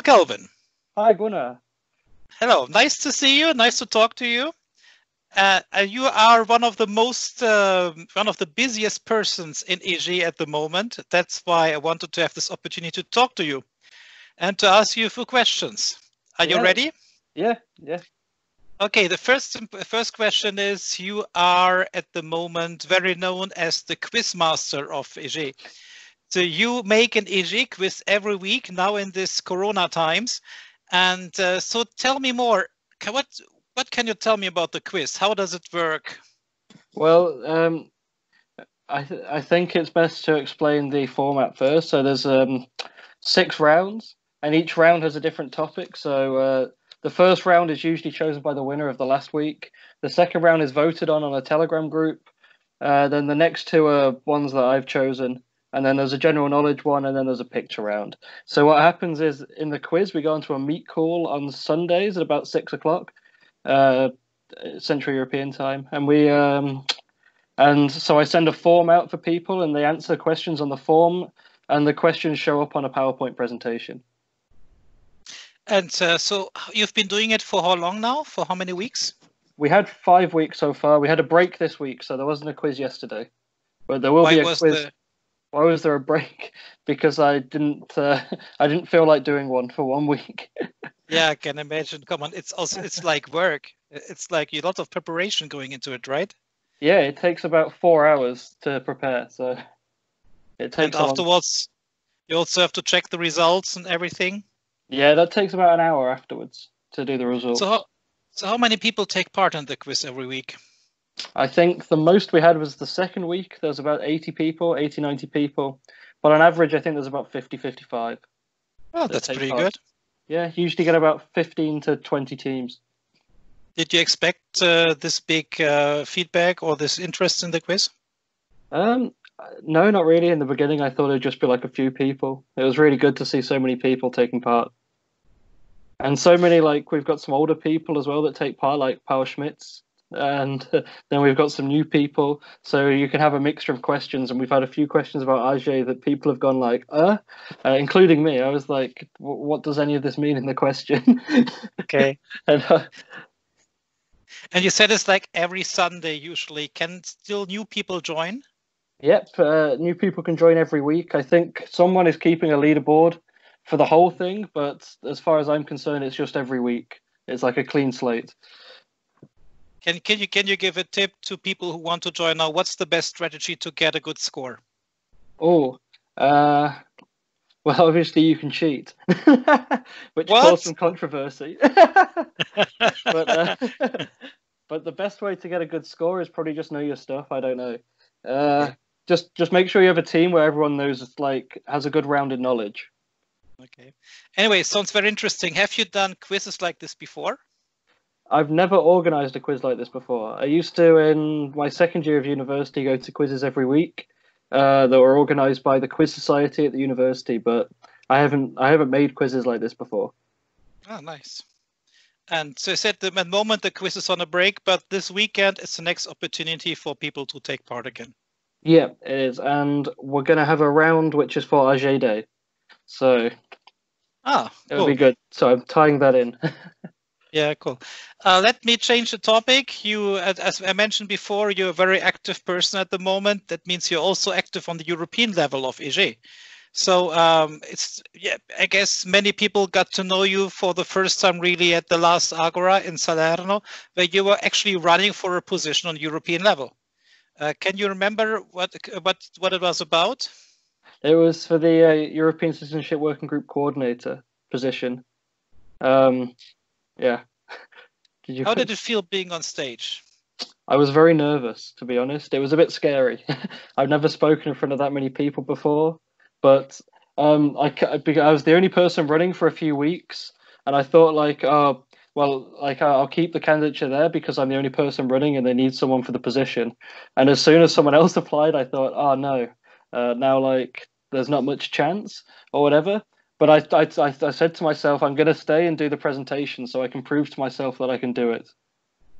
Calvin. Hi, Gunnar. Hello, nice to see you. Nice to talk to you. Uh, you are one of the most, uh, one of the busiest persons in AEGEE at the moment. That's why I wanted to have this opportunity to talk to you and to ask you a few questions. Are yeah. you ready? Yeah, yeah. Okay, the first first question is you are at the moment very known as the quiz master of AEGEE. So you make an AEGEE quiz every week now in this Corona times. And uh, so tell me more. What what can you tell me about the quiz? How does it work? Well, um, I th I think it's best to explain the format first. So there's um, six rounds, and each round has a different topic. So uh, the first round is usually chosen by the winner of the last week. The second round is voted on on a Telegram group. Uh, then the next two are ones that I've chosen and then there's a general knowledge one, and then there's a picture round. So what happens is in the quiz we go into a meet call on Sundays at about six o'clock, uh, Central European time, and we um, and so I send a form out for people, and they answer questions on the form, and the questions show up on a PowerPoint presentation. And uh, so you've been doing it for how long now? For how many weeks? We had five weeks so far. We had a break this week, so there wasn't a quiz yesterday, but there will Why be a quiz. The why was there a break? Because I didn't uh, I didn't feel like doing one for one week. yeah, I can imagine. Come on, it's also it's like work. It's like a lot of preparation going into it, right? Yeah, it takes about four hours to prepare, so it takes. And afterwards, you also have to check the results and everything. Yeah, that takes about an hour afterwards to do the results. So, how, so how many people take part in the quiz every week? I think the most we had was the second week. There was about 80 people, 80, 90 people. But on average, I think there's about 50, 55. Oh, that's pretty part. good. Yeah, usually get about 15 to 20 teams. Did you expect uh, this big uh, feedback or this interest in the quiz? Um, no, not really. In the beginning, I thought it'd just be like a few people. It was really good to see so many people taking part. And so many, like, we've got some older people as well that take part, like Paul Schmitz and then we've got some new people. So you can have a mixture of questions, and we've had a few questions about AEGEE that people have gone like, uh, uh including me. I was like, what does any of this mean in the question? Okay. and, uh, and you said it's like every Sunday usually. Can still new people join? Yep, uh, new people can join every week. I think someone is keeping a leaderboard for the whole thing, but as far as I'm concerned, it's just every week. It's like a clean slate. Can can you can you give a tip to people who want to join now? What's the best strategy to get a good score? Oh, uh, well, obviously you can cheat, which caused some controversy. but uh, but the best way to get a good score is probably just know your stuff. I don't know. Uh. Just just make sure you have a team where everyone knows like has a good rounded knowledge. Okay. Anyway, sounds very interesting. Have you done quizzes like this before? I've never organised a quiz like this before. I used to, in my second year of university, go to quizzes every week uh, that were organised by the Quiz Society at the university, but I haven't I haven't made quizzes like this before. Oh, nice. And so I said at the moment the quiz is on a break, but this weekend is the next opportunity for people to take part again. Yeah, it is, and we're going to have a round which is for AEGEE Day, so ah, it'll be good. So I'm tying that in. Yeah, cool. Uh, let me change the topic. You, as I mentioned before, you're a very active person at the moment. That means you're also active on the European level of AEGEE. So um, it's yeah, I guess many people got to know you for the first time really at the last Agora in Salerno, where you were actually running for a position on European level. Uh, can you remember what what what it was about? It was for the uh, European Citizenship Working Group coordinator position. Um, yeah. did you? How did it feel being on stage? I was very nervous, to be honest. It was a bit scary. I've never spoken in front of that many people before, but um, I, I was the only person running for a few weeks, and I thought like, oh, well, like I'll keep the candidature there because I'm the only person running, and they need someone for the position. And as soon as someone else applied, I thought, oh no, uh, now like there's not much chance or whatever but I, I, I, said to myself, I'm going to stay and do the presentation so I can prove to myself that I can do it.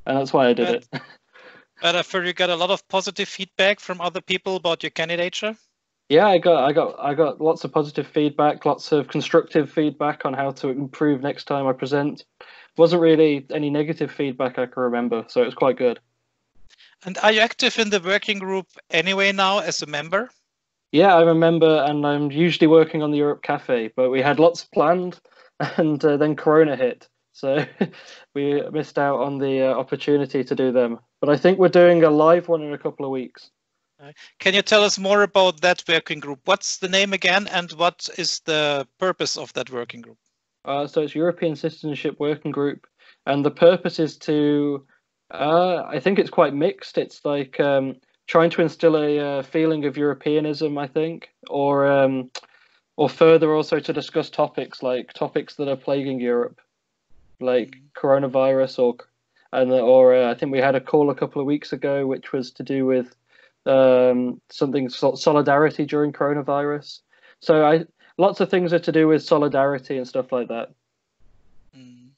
And that's why I did but, it. but uh, I've heard you got a lot of positive feedback from other people about your candidature. Yeah, I got I got I got lots of positive feedback, lots of constructive feedback on how to improve next time I present. Wasn't really any negative feedback I can remember, so it was quite good. And are you active in the working group anyway now as a member? Yeah, I remember, and I'm usually working on the Europe Cafe, but we had lots planned, and uh, then Corona hit, so we missed out on the uh, opportunity to do them. But I think we're doing a live one in a couple of weeks. Can you tell us more about that working group? What's the name again, and what is the purpose of that working group? Uh, so it's European Citizenship Working Group, and the purpose is to. Uh, I think it's quite mixed. It's like um, trying to instill a uh, feeling of Europeanism, I think, or um, or further also to discuss topics like topics that are plaguing Europe, like mm. coronavirus or and or uh, I think we had a call a couple of weeks ago which was to do with um, something solidarity during coronavirus. So I lots of things are to do with solidarity and stuff like that. Mm.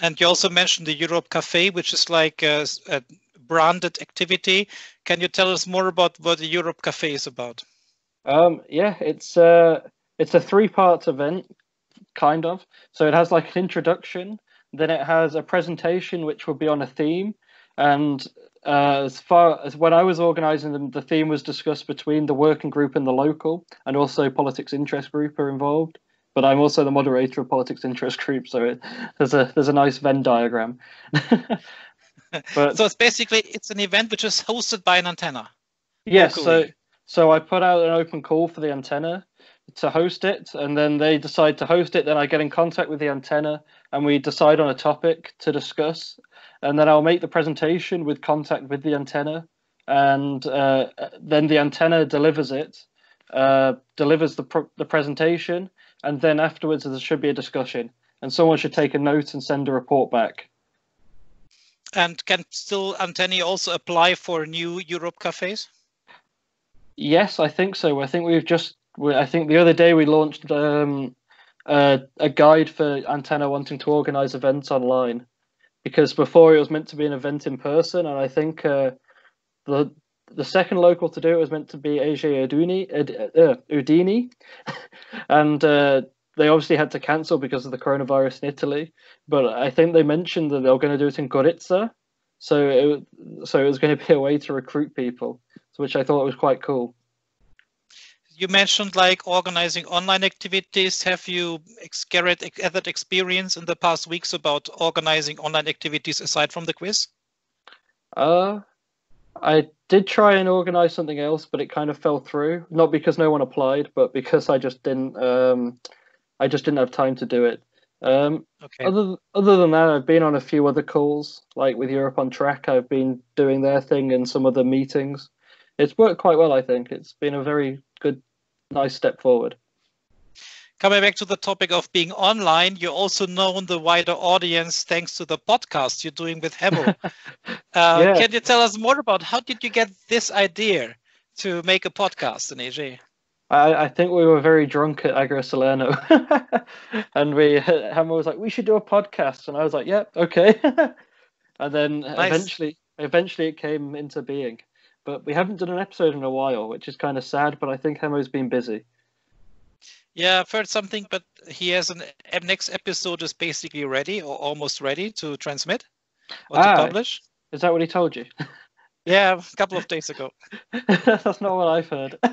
And you also mentioned the Europe Cafe, which is like a, a branded activity. Can you tell us more about what the Europe Cafe is about? Um, yeah, it's uh, it's a three-part event, kind of. So it has like an introduction, then it has a presentation which will be on a theme, and uh, as far as when I was organising them, the theme was discussed between the working group and the local, and also politics interest group are involved. But I'm also the moderator of politics interest group, so it, there's a there's a nice Venn diagram. but, so it's basically it's an event which is hosted by an antenna. Yes, locally. so so I put out an open call for the antenna to host it, and then they decide to host it. Then I get in contact with the antenna, and we decide on a topic to discuss. And then I'll make the presentation with contact with the antenna, and uh, then the antenna delivers it, uh, delivers the pr- the presentation, and then afterwards there should be a discussion, and someone should take a note and send a report back. And can still antennae also apply for new Europe cafes? Yes, I think so. I think we've just. I think the other day we launched um, a guide for antenna wanting to organize events online, because before it was meant to be an event in person, and I think uh, the the second local to do it was meant to be AEGEE Udini, uh, Udini, and uh, they obviously had to cancel because of the coronavirus in Italy. But I think they mentioned that they were going to do it in Gorizia, so it, so it was going to be a way to recruit people which I thought was quite cool. You mentioned like organizing online activities. Have you gathered experience in the past weeks about organizing online activities aside from the quiz? Uh, I did try and organize something else, but it kind of fell through. Not because no one applied, but because I just didn't. Um, I just didn't have time to do it. Um, okay. Other other than that, I've been on a few other calls, like with Europe on Track. I've been doing their thing and some other meetings it's worked quite well. I think it's been a very good, nice step forward. Coming back to the topic of being online, you also know the wider audience thanks to the podcast you're doing with Hemo. uh, yeah. Can you tell us more about how did you get this idea to make a podcast in AEGEE? I, I think we were very drunk at Agora Salerno, and we Hemo was like, "We should do a podcast," and I was like, "Yep, yeah, okay." and then nice. eventually, eventually, it came into being but we haven't done an episode in a while, which is kind of sad. But I think Hemo's been busy. Yeah, I've heard something, but he has an next episode is basically ready or almost ready to transmit or ah, to publish. Is that what he told you? Yeah, a couple of days ago. That's not what I've heard.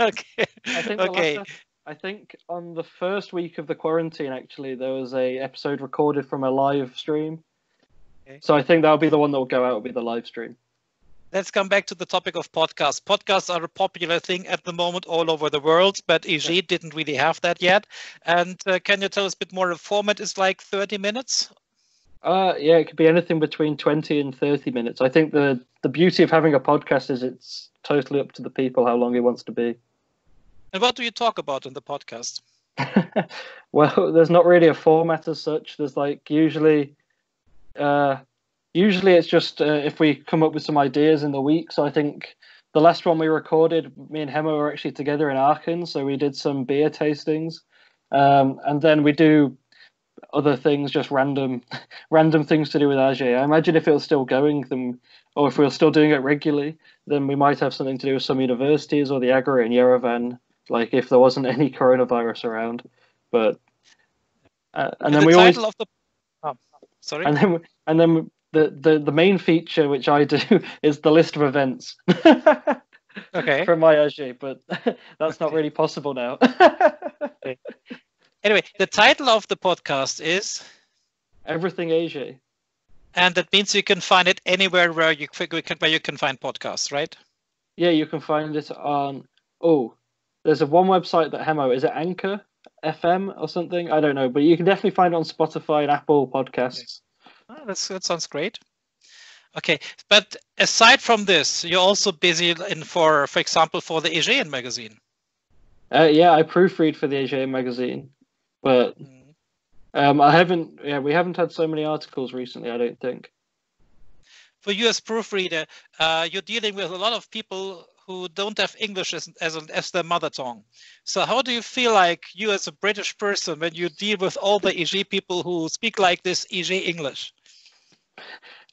okay. I think okay. Last, I think on the first week of the quarantine, actually, there was a episode recorded from a live stream Okay. So I think that'll be the one that will go out. Will be the live stream. Let's come back to the topic of podcasts. Podcasts are a popular thing at the moment all over the world, but AEGEE yeah. didn't really have that yet. And uh, can you tell us a bit more? The format is like 30 minutes. Uh, yeah, it could be anything between 20 and 30 minutes. I think the the beauty of having a podcast is it's totally up to the people how long it wants to be. And what do you talk about in the podcast? well, there's not really a format as such. There's like usually uh, usually it's just uh, if we come up with some ideas in the week. So I think the last one we recorded, me and Hemo were actually together in Aachen, so we did some beer tastings, um, and then we do other things, just random, random things to do with AEGEE. I imagine if it was still going, then or if we were still doing it regularly, then we might have something to do with some universities or the Agora in Yerevan, like if there wasn't any coronavirus around. But uh, and, and, then the we always the, oh, sorry, and then and then the, the the main feature which I do is the list of events. okay. From my AEGEE, but that's not really possible now. okay. Anyway, the title of the podcast is Everything AEGEE. And that means you can find it anywhere where you where you can find podcasts, right? Yeah, you can find it on. Oh, there's a one website that Hemo is it Anchor FM or something? I don't know, but you can definitely find it on Spotify and Apple Podcasts. Oh, that's that sounds great. Okay, but aside from this, you're also busy in for, for example, for the AEGEEan magazine. Uh, yeah, I proofread for the AEGEEan magazine, but mm. Um, I haven't. Yeah, we haven't had so many articles recently. I don't think. For you as proofreader, uh, you're dealing with a lot of people who don't have English as as, as their mother tongue. So how do you feel like you as a British person when you deal with all the AEGEE people who speak like this AEGEE English?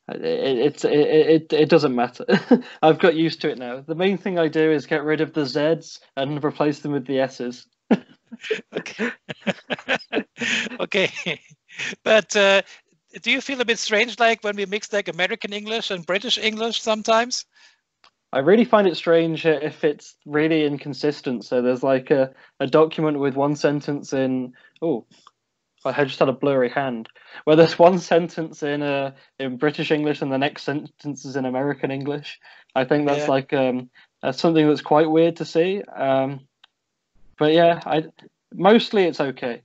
It, it, it, it doesn't matter. I've got used to it now. The main thing I do is get rid of the Zs and replace them with the Ss okay. Okay. But uh, do you feel a bit strange like when we mix like American English and British English sometimes? I really find it strange if it's really inconsistent. So there's like a, a document with one sentence in oh I just had a blurry hand. Where there's one sentence in uh, in British English and the next sentence is in American English. I think that's yeah. like um, that's something that's quite weird to see. Um, but yeah, I mostly it's okay.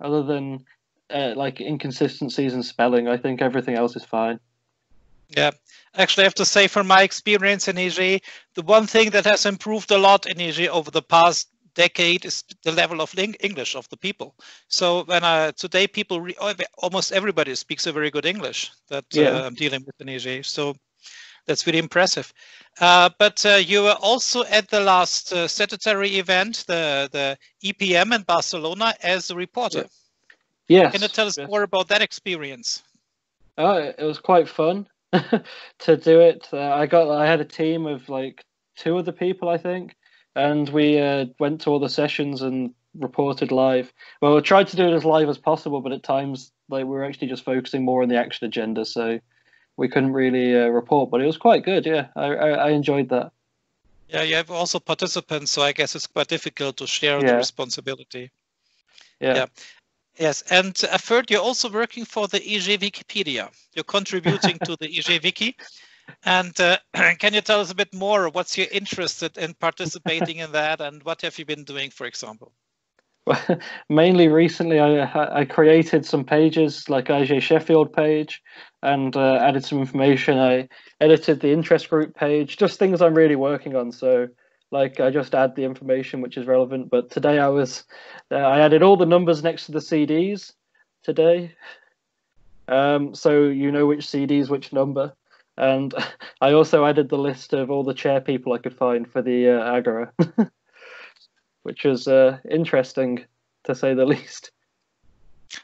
Other than uh, like inconsistencies in spelling, I think everything else is fine. Yeah, actually, I have to say, from my experience in AEGEE, the one thing that has improved a lot in AEGEE over the past decade is the level of English of the people. So when I, today people re, almost everybody speaks a very good English that yeah. uh, I'm dealing with in AEGEE. So that's really impressive. Uh, but uh, you were also at the last uh, statutory event, the, the EPM in Barcelona, as a reporter. Yes. Can you tell us yes. more about that experience? Oh, it was quite fun to do it. Uh, I got, I had a team of like two other people, I think, and we uh, went to all the sessions and reported live. Well, we tried to do it as live as possible, but at times, like we were actually just focusing more on the action agenda, so we couldn't really uh, report, but it was quite good. Yeah, I, I, I, enjoyed that. Yeah, you have also participants, so I guess it's quite difficult to share yeah. the responsibility. Yeah. yeah. Yes, and I've heard you're also working for the AEGEE Wikipedia. You're contributing to the AEGEE Wiki. And uh, can you tell us a bit more? What's your interest in participating in that, and what have you been doing, for example? Well, mainly recently I, I created some pages like AEGEE Sheffield page and uh, added some information. I edited the interest group page, just things I'm really working on. So like I just add the information which is relevant. But today I was uh, I added all the numbers next to the CDs today, um, so you know which CDs which number. And I also added the list of all the chair people I could find for the uh, Agora. which was uh, interesting to say the least.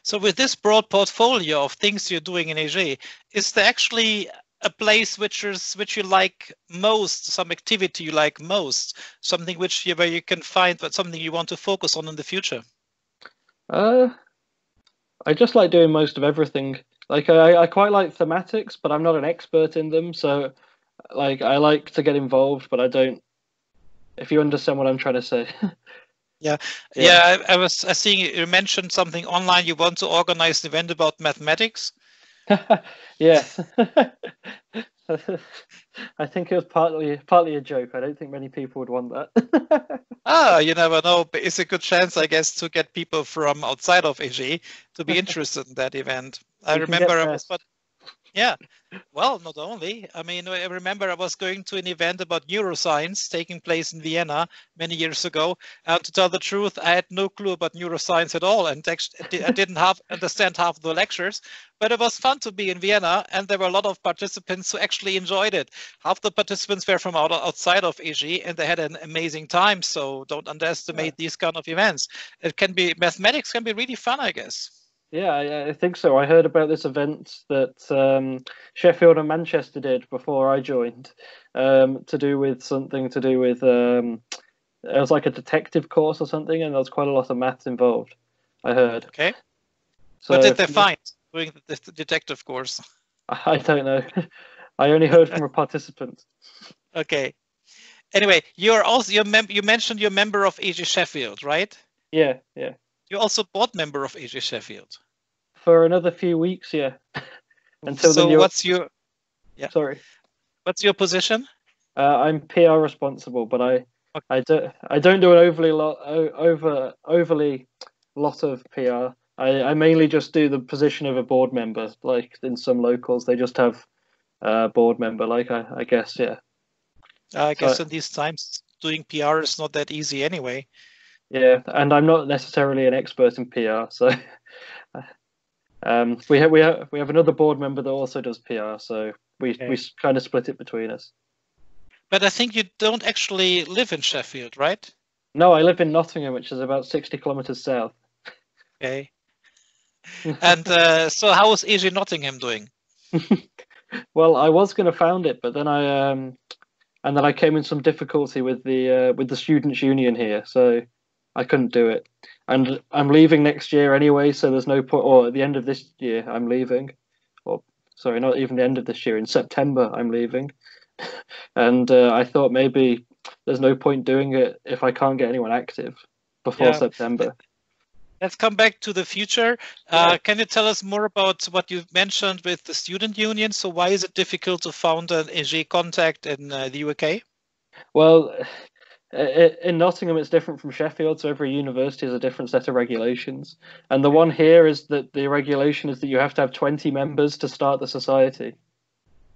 So, with this broad portfolio of things you're doing in AEGEE, is there actually a place which is which you like most, some activity you like most, something which you, where you can find but something you want to focus on in the future? Uh, I just like doing most of everything. Like I, I quite like thematics, but I'm not an expert in them. So, like I like to get involved, but I don't if you understand what I'm trying to say. yeah, yeah. yeah I, I, was I seeing you mentioned something online. You want to organize an event about mathematics. yeah. I think it was partly partly a joke. I don't think many people would want that. ah, you never know. But it's a good chance, I guess, to get people from outside of AEGEE to be interested in that event. I remember I was, yeah. Well, not only. I mean, I remember I was going to an event about neuroscience taking place in Vienna many years ago. And to tell the truth, I had no clue about neuroscience at all. And actually, I didn't have understand half the lectures. But it was fun to be in Vienna. And there were a lot of participants who actually enjoyed it. Half the participants were from out, outside of AEGEE and they had an amazing time. So don't underestimate yeah. these kind of events. It can be, mathematics can be really fun, I guess. Yeah, I, I think so. I heard about this event that um, Sheffield and Manchester did before I joined, um, to do with something to do with um, it was like a detective course or something, and there was quite a lot of maths involved. I heard. Okay. So what did they find doing the detective course? I don't know. I only heard from a participant. Okay. Anyway, you're also you mem- you mentioned you're a member of AEGEE Sheffield, right? Yeah, yeah. You're also board member of AEGEE Sheffield. For another few weeks, yeah. Until the so new. what's your yeah. Sorry. what's your position? Uh, I'm PR responsible, but I I don't I don't do an overly lot over overly lot of PR. I, I mainly just do the position of a board member. Like in some locals, they just have a board member. Like I, I guess, yeah. I guess So- in these times doing PR is not that easy anyway. Yeah, and I'm not necessarily an expert in PR, so um, we have we have we have another board member that also does PR, so we Okay. we kind of split it between us. But I think you don't actually live in Sheffield, right? No, I live in Nottingham, which is about sixty kilometers south. Okay. And uh, so how is AEGEE Nottingham doing? well, I was going to found it, but then I um, and then I came in some difficulty with the uh, with the students' union here, so I couldn't do it. And I'm leaving next year anyway, so there's no point. Or at the end of this year, I'm leaving. Or sorry, not even the end of this year. In September, I'm leaving. and uh, I thought maybe there's no point doing it if I can't get anyone active before Yeah. September. Let's come back to the future. Uh, Yeah. can you tell us more about what you've mentioned with the student union? So why is it difficult to found an AEGEE contact in uh, the UK? Well, in Nottingham, it's different from Sheffield, so every university has a different set of regulations. And the one here is that the regulation is that you have to have 20 members to start the society.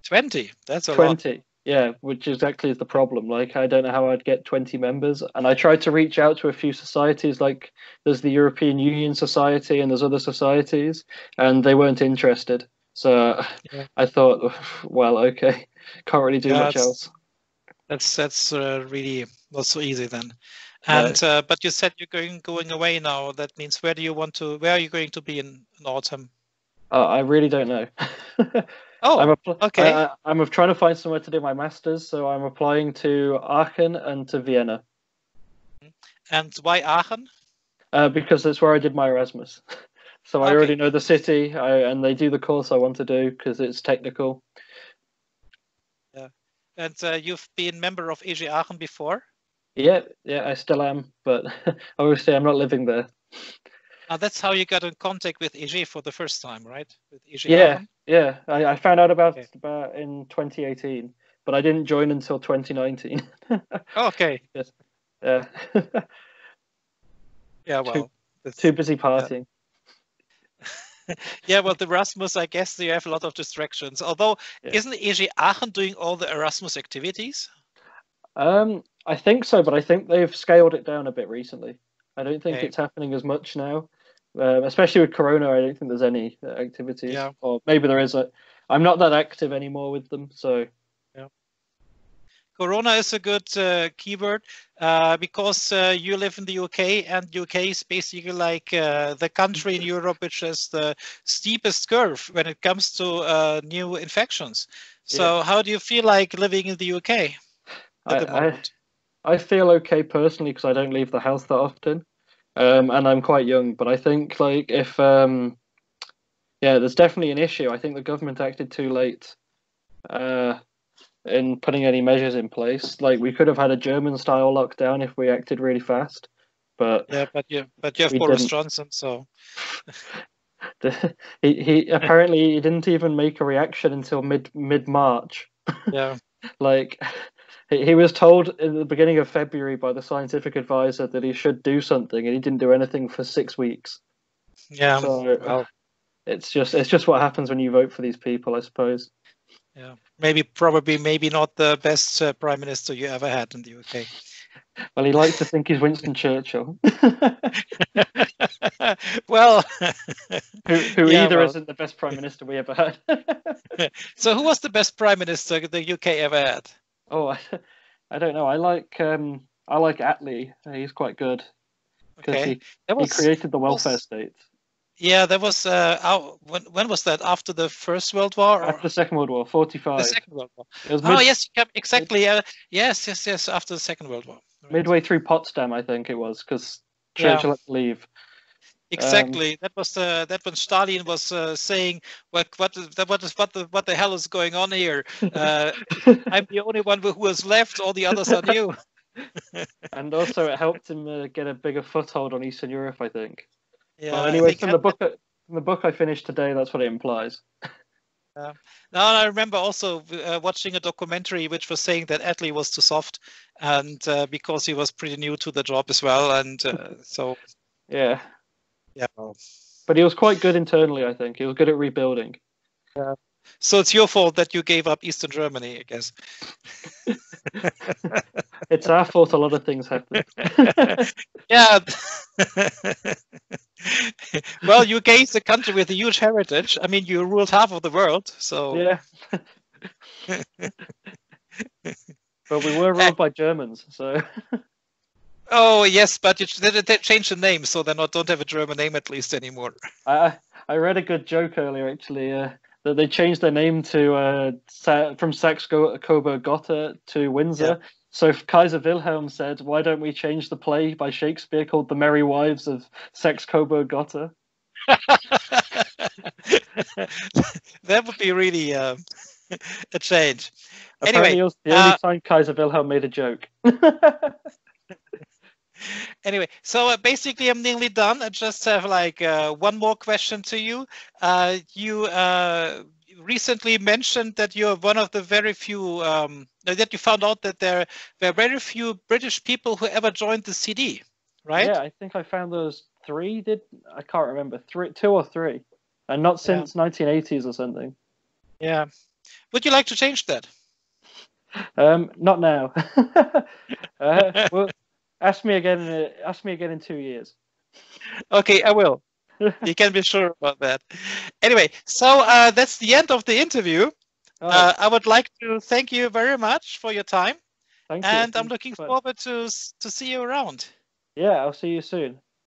20. That's a lot. 20, yeah, which exactly is the problem. Like, I don't know how I'd get 20 members. And I tried to reach out to a few societies, like there's the European Union Society and there's other societies, and they weren't interested. So Yeah. I thought, well, okay, can't really do Yeah, much else. That's that's uh, really not so easy then. And uh, but you said you're going going away now. That means where do you want to? Where are you going to be in, in autumn? Uh, I really don't know. Oh, I'm okay. I, I'm trying to find somewhere to do my masters, so I'm applying to Aachen and to Vienna and why Aachen? uh, because that's where I did my Erasmus. so I Okay. already know the city, I, and they do the course I want to do because it's technical. And uh, you've been member of AEGEE Aachen before. Yeah, yeah, I still am, but obviously I'm not living there. Uh, that's how you got in contact with AEGEE for the first time, right? With AEGEE Yeah, Aachen? yeah, I, I found out about Okay. about in 2018, but I didn't join until 2019. Okay. yeah, Yeah. Well. that's- too busy partying. yeah, well, the Erasmus, I guess you have a lot of distractions. Although, Yeah. isn't AEGEE Aachen doing all the Erasmus activities? Um, I think so, but I think they've scaled it down a bit recently. I don't think Okay. it's happening as much now, um, especially with Corona. I don't think there's any uh, activities, Yeah. or maybe there is. A, I'm not that active anymore with them, so Corona is a good uh, keyword uh, because uh, you live in the UK, and UK is basically like uh, the country in Europe which has the steepest curve when it comes to uh, new infections. So, how do you feel like living in the UK at I, the I, moment? I feel okay personally because I don't leave the house that often, um, and I'm quite young. But I think like if um, yeah, there's definitely an issue. I think the government acted too late uh, in putting any measures in place. Like we could have had a German style lockdown if we acted really fast, but Yeah, but you but you have Boris didn't. Johnson, so the, he he apparently he didn't even make a reaction until mid mid March. yeah. Like he, he was told in the beginning of February by the scientific advisor that he should do something, and he didn't do anything for six weeks. Yeah. So well, it's just it's just what happens when you vote for these people, I suppose. Yeah. Maybe, probably, maybe not the best uh, prime minister you ever had in the UK. Well, he likes to think he's Winston Churchill, well, who, who Yeah, either well. isn't the best prime minister we ever had. so who was the best prime minister the UK ever had? oh, I, I don't know. I like um I like Attlee. He's quite good because Okay, he, he created the welfare was- state. Yeah, that was uh, how, when when was that? After the First World War? Or? After the Second World War, 45. The Second World War. Oh yes, exactly. Uh, yes, yes, yes. After the Second World War. Right. midway through Potsdam, I think it was, because Yeah. Churchill had to leave. Exactly. that was the that when Stalin was uh, saying what what what is what the what the hell is going on here? Uh, I'm the only one who was left. All the others are new. And also, it helped him uh, get a bigger foothold on Eastern Europe, I think. Yeah. well, anyway, from the book, from the book I finished today, that's what it implies. No, I remember also uh, watching a documentary which was saying that Attlee was too soft, and uh, because he was pretty new to the job as well, and uh, so Yeah, yeah. but he was quite good internally. I think he was good at rebuilding. Yeah. So it's your fault that you gave up Eastern Germany, I guess. It's our fault a lot of things happen. yeah. well, you gave the country with a huge heritage. I mean, you ruled half of the world, so yeah. but we were ruled by Germans, so Oh yes, but you, they, they changed the name, so they not don't have a German name at least anymore. I I read a good joke earlier actually uh, that they changed their name to uh, from Saxe Coburg Gotha to Windsor. So if Kaiser Wilhelm said, "Why don't we change the play by Shakespeare called The Merry Wives of Saxe Coburg Gotha?" that would be really uh, a change. Apparently, Anyway, it was the only uh, time Kaiser Wilhelm made a joke. Anyway, so uh, basically, I'm nearly done. I just have like uh, one more question to you. Uh, you uh, recently mentioned that you're one of the very few um, that you found out that there were very few British people who ever joined the CD, right? Yeah, I think I found those three. Did I can't remember three, two or three, and not Yeah. since 1980s or something. Yeah. Would you like to change that? Um, not now. uh, well, ask me again. In a, ask me again in two years. Okay, I will. you can be sure about that. Anyway, so uh, that's the end of the interview. Oh, Uh, I would like to thank you very much for your time, thank you. and I'm looking forward to to see you around. Yeah, I'll see you soon.